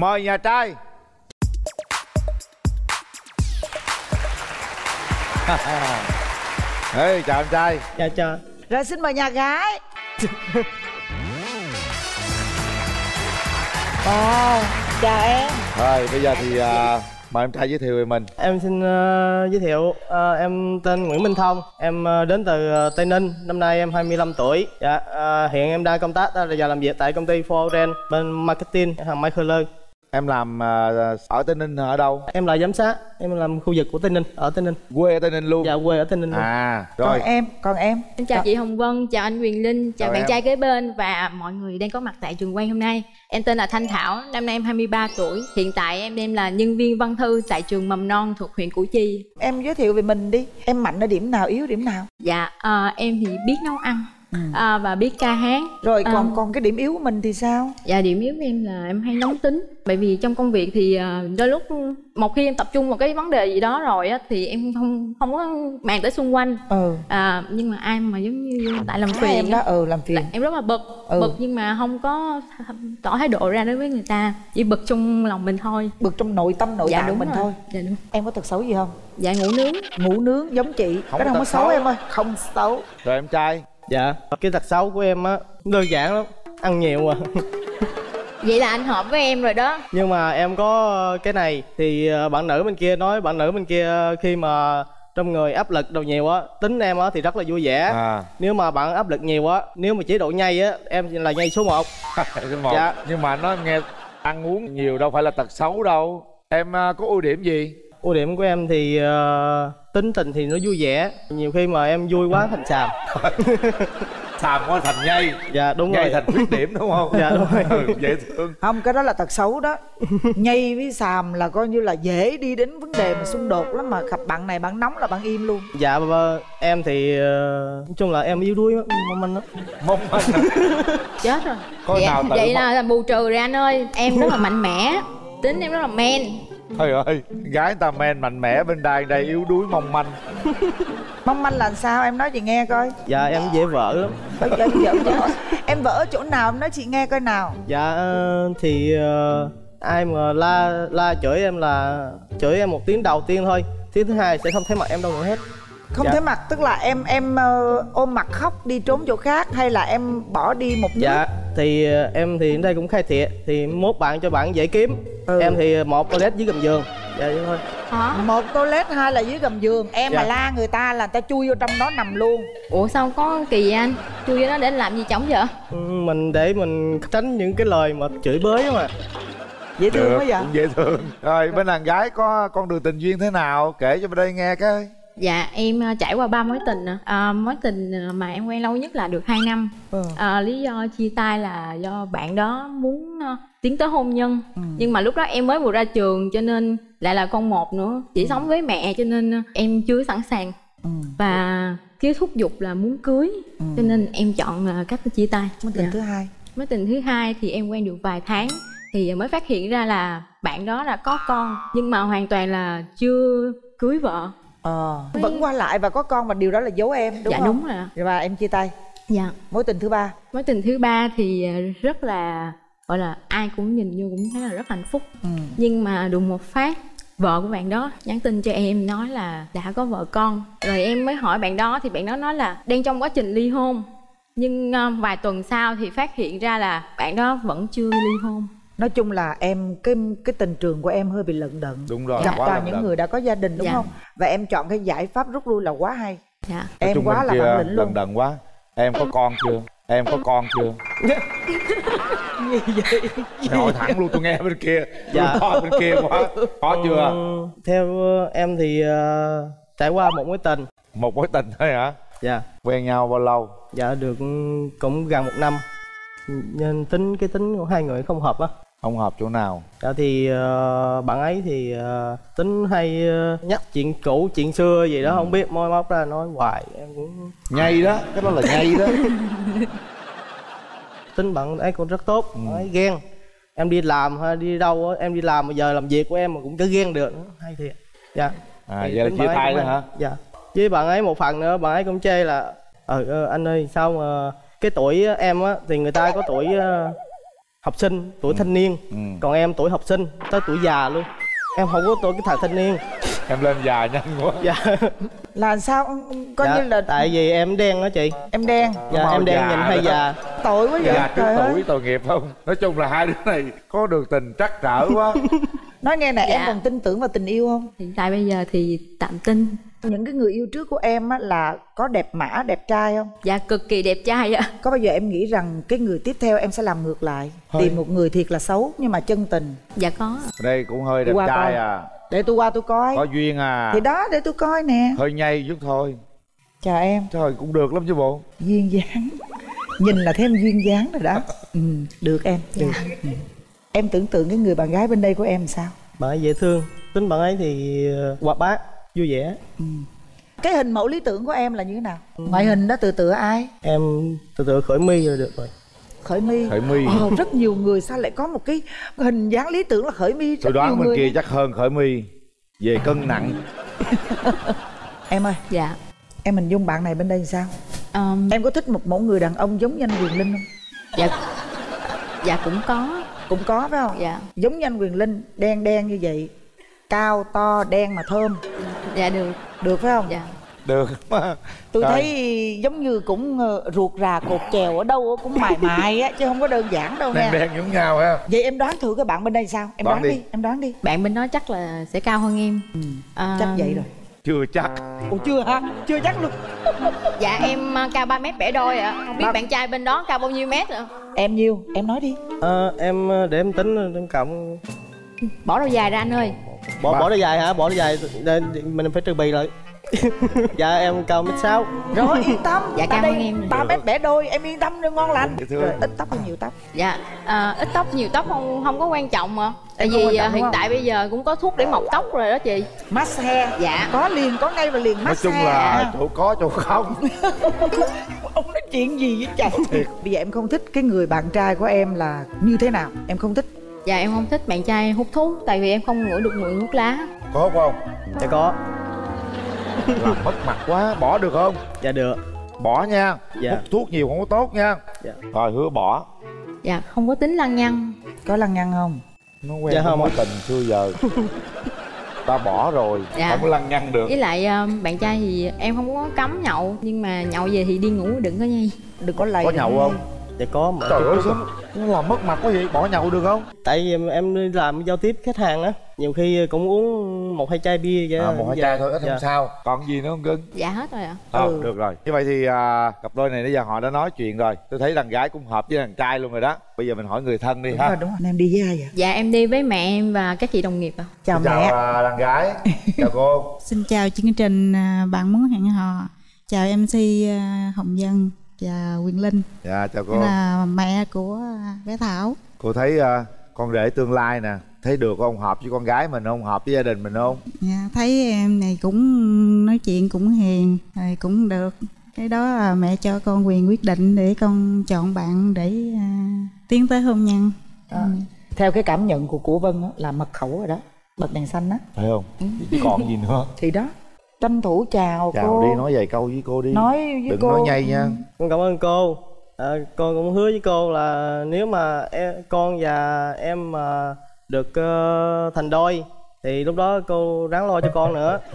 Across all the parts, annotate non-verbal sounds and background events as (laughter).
mời nhà trai. (laughs) Ê, chào em trai. Dạ chào. Rồi xin mời nhà gái. (laughs) Wow chào em. Rồi, bây giờ thì à, mời em trai giới thiệu về mình. Em xin ờ, giới thiệu ờ, em tên Nguyễn Minh Thông. Em ờ, đến từ ờ, Tây Ninh. Năm nay em 25 tuổi. Dạ ờ, hiện em đang công tác là giờ làm việc tại công ty Foren bên marketing hàng Michael Lơ Em làm à, ở Tây Ninh ở đâu? em là giám sát em làm khu vực của Tây Ninh ở Tây Ninh Quê ở Tây Ninh luôn dạ quê ở Tây Ninh luôn. À, còn rồi em còn em Em chào chị Hồng Vân, chào anh Quyền Linh, chào, Chào bạn em. trai kế bên và mọi người đang có mặt tại trường quay hôm nay. Em tên là Thanh Thảo, năm nay em 23 tuổi. Hiện tại em đang là nhân viên văn thư tại trường mầm non thuộc huyện Củ Chi. em giới thiệu về mình đi em mạnh ở điểm nào yếu điểm nào Dạ, à, em thì biết nấu ăn à, và biết ca hát. rồi còn À. còn cái điểm yếu của mình thì sao Dạ, điểm yếu của em là em hay nóng tính. Bởi vì trong công việc thì à, đôi lúc một khi em tập trung vào cái vấn đề gì đó rồi á thì em không không có màng tới xung quanh. ừ À, nhưng mà ai mà giống như tại làm à, phiền em đó ừ làm Là phiền em rất là bực Ừ. bực nhưng mà không có tỏ thái độ ra đối với người ta chỉ bực trong lòng mình thôi bực trong nội tâm nội tạng mình rồi. thôi dạ đúng em có tật xấu gì không dạ ngủ nướng ngủ nướng giống chị Không cái có đó không có xấu xấu. em ơi không xấu Rồi em trai dạ. Cái tật xấu của em á đơn giản lắm ăn nhiều à. (laughs) Vậy là anh hợp với em rồi đó. Nhưng mà em có cái này thì ờ, bạn nữ bên kia nói bạn nữ bên kia khi mà trong người áp lực đầu nhiều á tính em á thì rất là vui vẻ. À, nếu mà bạn áp lực nhiều á nếu mà chế độ nhây á em là nhây số 1 (laughs) số một. Dạ. Nhưng mà nói em nghe ăn uống nhiều đâu phải là tật xấu đâu. Em à, có ưu điểm gì? ưu điểm của em thì ờ, tính tình thì nó vui vẻ. Nhiều khi mà em vui quá thành xàm. (laughs) Xàm quá thành nhây. Dạ đúng Nhây rồi. thành khuyết điểm đúng không? Dạ, đúng rồi. Ừ, dễ thương. Không cái đó là tật xấu đó. Nhây với xàm là coi như là dễ đi đến vấn đề mà xung đột lắm mà. Gặp bạn này bạn nóng là bạn im luôn. Dạ bà- em thì ờ, nói chung là em yếu đuối lắm, mong manh lắm. Mong manh à. (laughs) chết rồi. Có vậy, nào vậy là, là bù trừ rồi anh ơi. Em rất là mạnh mẽ. Tính em rất là men Trời ơi, gái người ta men mạnh mẽ bên đài đây yếu đuối mong manh. (laughs) Mong manh là sao? Em nói chị nghe coi. Dạ em dễ vợ lắm. Vợ, vợ. em ở chỗ nào? Em nói chị nghe coi nào. Dạ ờ, thì ờ, ai mà la la chửi em là chửi em một tiếng đầu tiên thôi. Tiếng thứ hai sẽ không thấy mặt em đâu nữa hết. Không Dạ. thấy mặt tức là em em ờ, ôm mặt khóc đi trốn chỗ khác hay là em bỏ đi một nước? dạ thì ờ, em thì đến đây cũng khai thiệt thì mốt bạn cho bạn dễ kiếm Ừ. em thì một toilet dưới gầm giường. Dạ vậy thôi. Hả? Một toilet hai là dưới gầm giường. Em mà Dạ. la người ta là người ta chui vô trong đó nằm luôn. Ủa sao có kỳ vậy anh? Chui vô đó để làm gì chổng vậy? Ừ, mình để mình tránh những cái lời mà chửi bới mà. Dễ thương Được, quá vậy. cũng dễ thương. Rồi bên đàn gái có con đường tình duyên thế nào? Kể cho bên đây nghe cái. Dạ em à, trải qua ba mối tình à. Mối tình mà em quen lâu nhất là được 2 năm. Ừ. à, lý do chia tay là do bạn đó muốn tiến tới hôn nhân. Nhưng mà lúc đó em mới vừa ra trường cho nên lại là con một nữa. Chỉ sống với mẹ cho nên à, em chưa sẵn sàng. Ừ. và cái thúc giục là muốn cưới. Cho nên em chọn à, cách chia tay. Mối tình Dạ. thứ hai. Mối tình thứ hai thì em quen được vài tháng. Thì mới phát hiện ra là bạn đó là có con nhưng mà hoàn toàn là chưa cưới vợ. Ờ. Vẫn qua lại và có con mà điều đó là giấu em đúng dạ không? đúng rồi và em chia tay. Dạ. Mối tình thứ ba. Mối tình thứ ba thì à, rất là gọi là ai cũng nhìn vô cũng thấy là rất hạnh phúc. Ừ. nhưng mà đùng một phát vợ của bạn đó nhắn tin cho em nói là đã có vợ con. Rồi em mới hỏi bạn đó thì bạn đó nói là đang trong quá trình ly hôn. Nhưng à, vài tuần sau thì phát hiện ra là bạn đó vẫn chưa ly hôn. Nói chung là em cái cái tình trường của em hơi bị lận đận. Đúng rồi, gặp toàn lận những đận. người đã có gia đình đúng Dạ. không? Và em chọn cái giải pháp rút lui là quá hay. Dạ. Nói em chung quá là bản lĩnh luôn. đần quá. Em có con chưa? Em có con chưa? (laughs) Mày hỏi thẳng luôn tôi nghe bên kia Dạ. Coi bên kia quá Có chưa? Ừ, theo ờ, em thì ờ, trải qua một mối tình Một mối tình thôi hả? dạ Quen nhau bao lâu? dạ được cũng gần một năm nên tính cái tính của hai người không hợp á Không hợp chỗ nào? dạ thì ờ, bạn ấy thì ờ, tính hay ờ, nhắc chuyện cũ chuyện xưa gì đó không biết môi móc ra nói hoài em cũng Nhây đó, cái đó là nhây đó (laughs) tính bạn ấy cũng rất tốt bạn ấy ghen em đi làm hay đi đâu á em đi làm mà giờ làm việc của em mà cũng cứ ghen được nữa hay thiệt dạ À, Thì vậy là chia tay đó hay. hả? dạ với bạn ấy một phần nữa bạn ấy cũng chê là ờ anh ơi sao mà cái tuổi em á thì người ta có tuổi học sinh tuổi thanh niên. Ừ. còn em tuổi học sinh tới tuổi già luôn. Em không có tuổi cái thời thanh niên. Em lên già nhanh quá. (laughs) Dạ. Là sao? Coi dạ, như là tại vì em đen đó chị. Em đen. Dạ em đen nhìn đó. già. Tội quá vậy. Già trước tuổi tội nghiệp không? Nói chung là hai đứa này có đường tình trắc trở quá. (laughs) Nói nghe nè em Dạ. còn tin tưởng vào tình yêu không? Hiện tại bây giờ thì tạm tin những cái người yêu trước của em á là có đẹp mã đẹp trai không? Dạ cực kỳ đẹp trai ạ. Có bao giờ em nghĩ rằng cái người tiếp theo em sẽ làm ngược lại? Hơi. tìm một người thiệt là xấu nhưng mà chân tình. Dạ có. Đây cũng hơi đẹp Qua trai coi. à. Để tôi qua tôi coi. Có duyên à. Thì đó để tôi coi nè. Hơi nhây chút thôi. Chào em. Trời cũng được lắm chứ bộ. Duyên dáng. Nhìn là thấy em duyên dáng rồi đó. Ừ, được em được. Ừ. em tưởng tượng cái người bạn gái bên đây của em sao? Bạn ấy dễ thương. Tính bạn ấy thì ờ, hoạt bát vui vẻ. Cái hình mẫu lý tưởng của em là như thế nào? Ngoại hình đó từ từ ai? Em từ từ khởi mi rồi được rồi. Khởi mi. Khởi mi. Ồ, rất nhiều người sao lại có một cái hình dáng lý tưởng là khởi mi? Rất tôi đoán nhiều bên người kia chắc hơn khởi mi. Về cân nặng. (laughs) Em ơi. Dạ. Em hình dung bạn này bên đây thì sao? Ờm, em có thích một mẫu người đàn ông giống như anh quyền linh không? Dạ. Dạ cũng có. Cũng có phải không? Dạ. Giống như anh quyền linh đen đen như vậy cao to đen mà thơm dạ được. Được phải không? Dạ. Được. Mà tôi thấy giống như cũng ờ, ruột rà cột chèo ở đâu cũng mài mài á chứ không có đơn giản đâu đen nha. đen giống nhau ha. Vậy em đoán thử cái bạn bên đây sao? Em Đoán đoán, đi. đi. em đoán đi. Bạn bên đó chắc là sẽ cao hơn em. À, chắc vậy rồi. Chưa chắc. Ủa chưa ha chưa chắc luôn. Dạ em à, cao 3 mét bẻ đôi ạ. Không biết Ba- bạn trai bên đó cao bao nhiêu mét ạ em nhiêu em nói đi. Ờ, em ờ, để em tính em cộng. Bỏ đâu dài ra anh ơi bỏ Ba- bỏ nó dài hả? Bỏ nó dài Để- mình phải trừ bì lại. (laughs) Dạ em cao mét sáu. Rồi yên tâm. Dạ, Ta cảm đây ơn em. ba mét bẻ đôi em yên tâm đi ngon lành. Rồi ít tóc hay nhiều tóc? Dạ à, ít tóc nhiều tóc không không có quan trọng mà. Tại vì à, hiện không? tại bây giờ cũng có thuốc để mọc tóc rồi đó chị. Massage Dạ. có liền có ngay và liền nói massage chung là à. chỗ có chỗ không. (laughs) Ông nói chuyện gì với trời? Bây giờ em không thích cái người bạn trai của em là như thế nào? Em không thích dạ em không thích bạn trai hút thuốc tại vì em không ngửi được mùi thuốc lá. Có không dạ có. Làm mất mặt quá bỏ được không? Dạ được. Bỏ nha. Dạ. hút thuốc nhiều không có tốt nha. Dạ. rồi hứa bỏ. Dạ không có tính lăng nhăng. Có lăng nhăng không? Nó quen Dạ không. mối tình xưa giờ. Ta bỏ rồi. Dạ. không có lăng nhăng được. Với lại à, bạn trai thì em không có cấm nhậu nhưng mà nhậu về thì đi ngủ đừng có nhây. Đừng có lầy có nhậu không dạ có mà trời ơi sao nó làm mất mặt quá vậy? Bỏ nhậu được không? Tại vì em, em đi làm giao tiếp khách hàng á nhiều khi cũng uống một hai chai bia vậy à, một hai dạ. chai thôi ít Dạ. không sao. Còn gì nữa không cưng dạ hết rồi ạ. Ờ, Ừ. được rồi. Như vậy thì à, cặp đôi này bây giờ họ đã nói chuyện rồi. Tôi thấy đàn gái cũng hợp với đàn trai luôn rồi đó. Bây giờ mình hỏi người thân đi đúng ha. rồi đúng rồi. Em đi với ai vậy? Dạ em đi với mẹ em và các chị đồng nghiệp ạ. Chào chào mẹ. à, đàn gái. (laughs) Chào cô. Xin chào chương trình à, Bạn muốn hẹn hò. Chào MC à, Hồng Dân và Quyền Linh. Dạ chào cô. Là mẹ của à, bé Thảo. Cô thấy à, con rể tương lai nè thấy được không hợp với con gái mình không? Hợp với gia đình mình không? Dạ, Thấy em này cũng nói chuyện cũng hiền rồi cũng được. Cái đó là mẹ cho con quyền quyết định để con chọn bạn để à, tiến tới hôn nhân. Đó. theo cái cảm nhận của của vân á, là mật khẩu rồi đó bật đèn xanh á. Phải không? Chứ còn gì nữa? Thì đó tranh thủ chào, chào cô. đi nói vài câu với cô đi. Nói với đừng cô. nói nhây nha. Con cảm ơn cô. À, con cũng hứa với cô là nếu mà em, con và em mà được ờ, thành đôi thì lúc đó cô ráng lo cho con nữa. (laughs)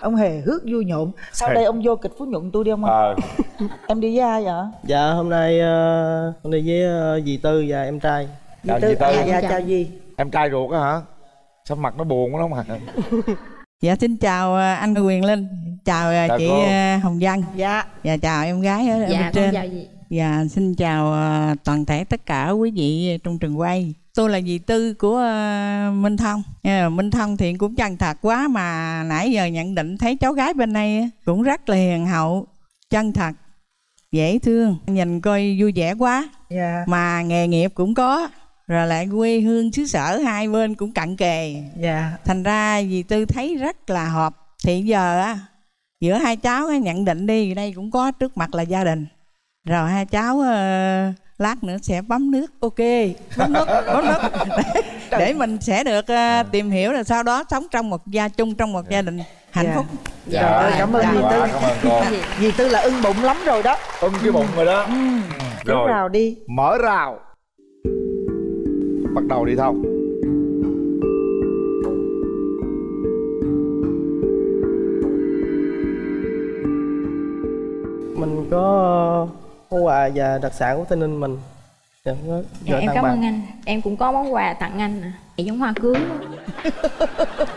Ông hề hước vui nhộn. Sau Hề. đây ông vô kịch phú nhuận tôi đi ông ờ. (laughs) Em đi với ai vậy? Dạ hôm nay ờ, con đi với ờ, dì tư và em trai. Chào Tư- chị Tư. dạ, dạ, Chào. chào gì em trai ruột á hả sao mặt nó buồn quá lắm hả (laughs) Dạ xin chào à, anh Quyền Linh, chào, à, Chào chị cô. à, Hồng Vân, dạ và chào em gái ở, ở dạ bên trên. chào chị Và xin chào toàn thể tất cả quý vị trong trường quay. Tôi là dì Tư của Minh Thông. À, Minh Thông thì cũng chân thật quá mà nãy giờ nhận định thấy cháu gái bên đây cũng rất là hiền hậu, chân thật, dễ thương, nhìn coi vui vẻ quá. dạ Mà nghề nghiệp cũng có, rồi lại quê hương xứ sở hai bên cũng cận kề. Dạ. Thành ra dì tư thấy rất là hợp. Thì giờ á giữa hai cháu nhận định đi đây cũng có trước mặt là gia đình. Rồi hai cháu ờ, lát nữa sẽ bấm nước. Ok bấm nước (laughs) bấm nước. Để, để mình sẽ được ờ, tìm hiểu rồi sau đó sống trong một gia chung trong một gia đình hạnh Dạ. phúc Trời ơi, cảm ơn dạ, dì Tư. quá, cảm ơn cô. (laughs) Dì tư là ưng bụng lắm rồi đó. Ưng cái bụng rồi đó. Kéo Rồi. rào đi. Mở rào bắt đầu đi thông mình có món quà và đặc sản của tây ninh mình. Dạ, có dạ, em cảm ơn anh. Em cũng có món quà tặng anh nè. Dạ, giống hoa cưới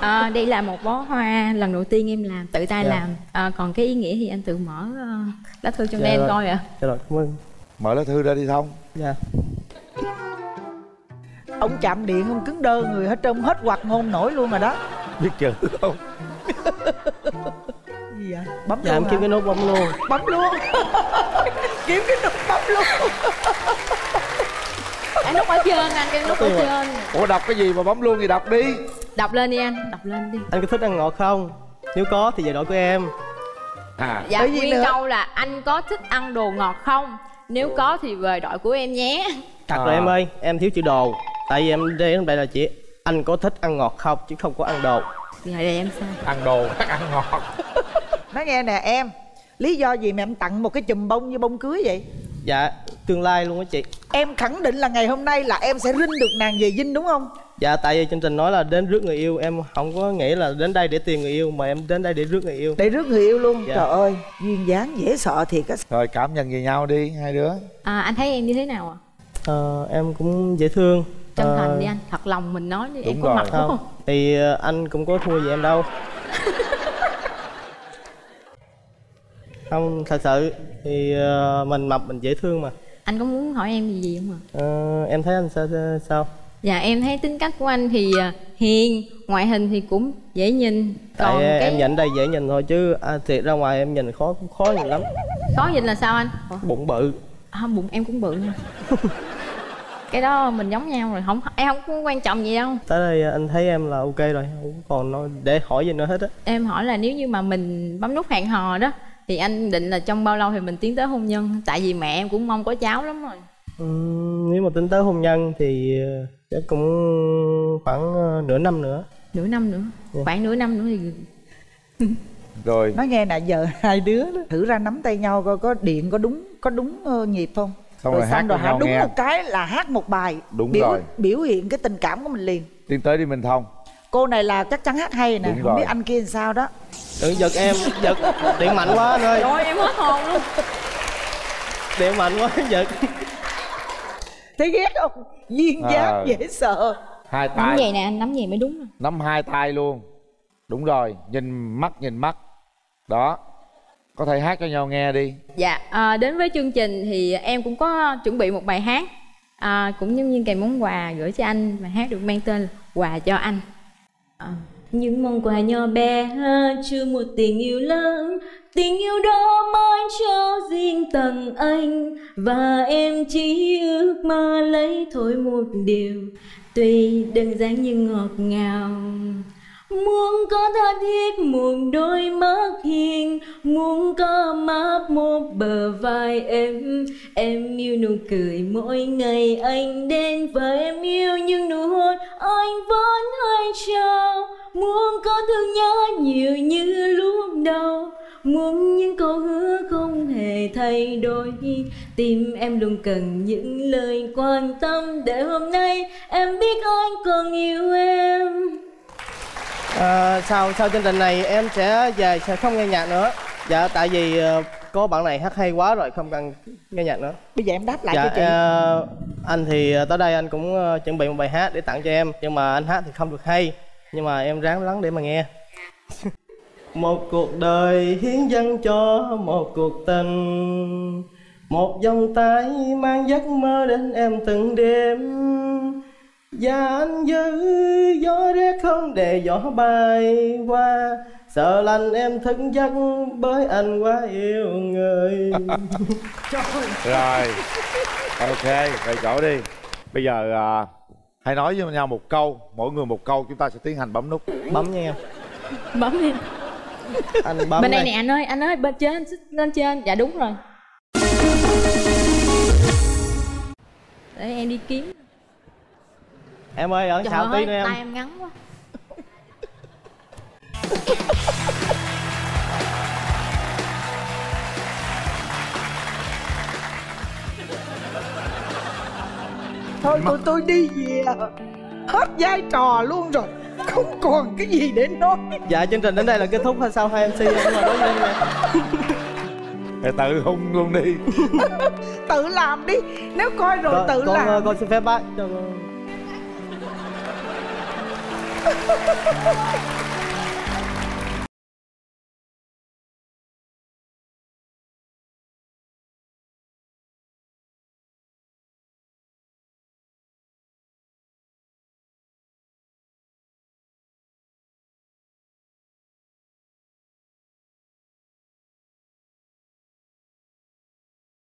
à, (laughs) đây là một bó hoa lần đầu tiên em làm tự tay Dạ. làm. À, còn cái ý nghĩa thì anh tự mở ờ, lá thư trong Dạ em rồi. coi ạ. Dạ rồi cảm ơn. Mở lá thư ra đi thông dạ ông chạm điện ông cứng đơ người hết trơn hết hoạt ngôn nổi luôn rồi đó. Biết chữ không? (laughs) Gì vậy? Bấm dạ luôn hả? cái nút bấm luôn. Bấm luôn. (laughs) Kiếm cái nút bấm luôn. (laughs) Anh nút ở trên anh cái nút ở trên. Ủa đọc cái gì mà bấm luôn thì đọc đi. Đọc lên đi anh đọc lên đi. Anh có thích ăn ngọt không? Nếu có thì về đội của em. À. Dạ Cái gì nguyên nữa? câu là anh có thích ăn đồ ngọt không? Nếu có thì về đội của em nhé. Thật À. rồi em ơi, em thiếu chữ đồ Tại vì em đây đây là chỉ anh có thích ăn ngọt không chứ không có ăn đồ. Rồi đây em sai ăn đồ khác ăn ngọt. (laughs) Nói nghe nè em lý do gì mà em tặng một cái chùm bông như bông cưới vậy? Dạ, tương lai luôn á chị. Em khẳng định là ngày hôm nay là em sẽ rinh được nàng về dinh đúng không? Dạ, tại vì chương trình nói là đến rước người yêu Em không có nghĩ là đến đây để tìm người yêu Mà em đến đây để rước người yêu. Để rước người yêu luôn. Dạ. trời ơi duyên dáng dễ sợ thiệt á. Rồi cảm nhận về nhau đi hai đứa. À, anh thấy em như thế nào ạ? Ờ, Em cũng dễ thương chân Ờ, thành đi anh. Thật lòng mình nói đi em đúng có rồi. mặt Không, không? thì ờ, anh cũng có thua gì em đâu. (laughs) Không, thật sự thì ờ, mình mập mình dễ thương mà. Anh có muốn hỏi em gì gì không ạ? Ờ, Em thấy anh sao sao dạ em thấy tính cách của anh thì à, hiền ngoại hình thì cũng dễ nhìn. Tại còn cái em nhìn đây dễ nhìn thôi chứ à, thiệt ra ngoài em nhìn khó khó nhìn lắm. Khó nhìn là sao anh? Ủa? Bụng bự. À, bụng em cũng bự nha (laughs) cái đó mình giống nhau rồi không em không có quan trọng gì đâu. Tới đây anh thấy em là ok rồi không còn nói để hỏi gì nữa hết á. Em hỏi là nếu như mà mình bấm nút hẹn hò đó thì anh định là trong bao lâu thì mình tiến tới hôn nhân? Tại vì mẹ em cũng mong có cháu lắm rồi. Ừm, nếu mà tính tới hôn nhân thì ờ, chắc cũng khoảng ờ, nửa năm nữa. Nửa năm nữa? Dạ. khoảng nửa năm nữa thì (laughs) rồi. Nói nghe nè giờ hai đứa đó, thử ra nắm tay nhau coi có điện có đúng có đúng ờ, nhịp không Xong rồi hát rồi cho hả? nhau đúng nghe. một cái là hát một bài Đúng biểu, rồi. biểu hiện cái tình cảm của mình liền. Tiến tới đi minh thông. Cô này là chắc chắn hát hay nè Đúng không rồi. biết anh kia làm sao đó. Đừng giật em giật. Điện mạnh quá anh ơi. Rồi em hết hồn luôn. Điện mạnh quá giật. Thấy ghét không? Duyên À. dáng dễ sợ. Hai nắm tay. vậy nè anh nắm vậy mới đúng nắm hai tay luôn. Đúng rồi nhìn mắt nhìn mắt. Đó có thể hát cho nhau nghe đi. Dạ, à, đến với chương trình thì em cũng có chuẩn bị một bài hát. À, cũng giống như kèm món quà gửi cho anh bài hát được mang tên là quà cho anh. À, những món quà nhỏ bé chưa một tình yêu lớn. Tình yêu đó mãi cho riêng tầng anh. Và em chỉ ước mơ lấy thôi một điều. Tuy đơn giản nhưng ngọt ngào Muốn có tha thiết một đôi mắt hiền. Muốn có mát một bờ vai em Em yêu nụ cười mỗi ngày anh đến Và em yêu những nụ hôn anh vẫn hay trao. Muốn có thương nhớ nhiều như lúc đầu. Muốn những câu hứa không hề thay đổi. Tim em luôn cần những lời quan tâm Để hôm nay em biết anh còn yêu em à, sau sau chương trình này em sẽ về sẽ không nghe nhạc nữa. Dạ tại vì ờ, có bạn này hát hay quá rồi không cần nghe nhạc nữa. Bây giờ em đáp lại dạ cho chị. ờ, anh thì tới đây anh cũng ờ, chuẩn bị một bài hát để tặng cho em. Nhưng mà anh hát thì không được hay. Nhưng mà em ráng lắng để mà nghe. (laughs) Một cuộc đời hiến dâng cho một cuộc tình. Một vòng tay mang giấc mơ đến em từng đêm và anh giữ gió rét không để gió bay qua. Sợ lành em thức giấc bởi anh quá yêu người. (laughs) Rồi ok về chỗ đi. Bây giờ à, hãy nói với nhau một câu mỗi người một câu chúng ta sẽ tiến hành bấm nút. Bấm nha em. Bấm đi. Anh bấm bên đây nè. anh ơi anh ơi bên trên lên trên. Dạ đúng rồi. Để em đi kiếm em ơi ở trời xạo tí nữa em. tay em ngắn quá. (laughs) Thôi tụi tôi đi về. Hết vai trò luôn rồi. Không còn cái gì để nói. Dạ chương trình đến đây là kết thúc hay sao? Hai mc em mà nói với em tự hung luôn đi. (laughs) Tự làm đi. Nếu coi rồi con, tự con, làm. ờ, con xin phép bác. Cho Ha ha ha ha ha!